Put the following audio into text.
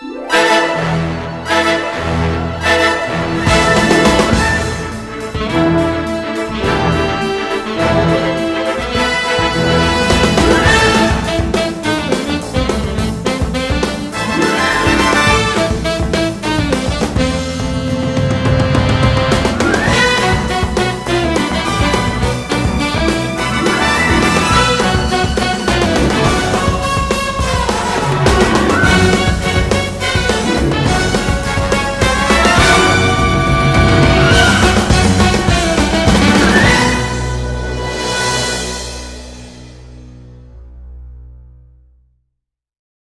Yeah.